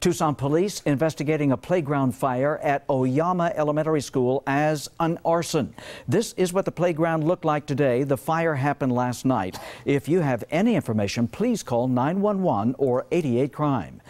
Tucson police investigating a playground fire at Oyama Elementary School as an arson. This is what the playground looked like today. The fire happened last night. If you have any information, please call 911 or 88 Crime.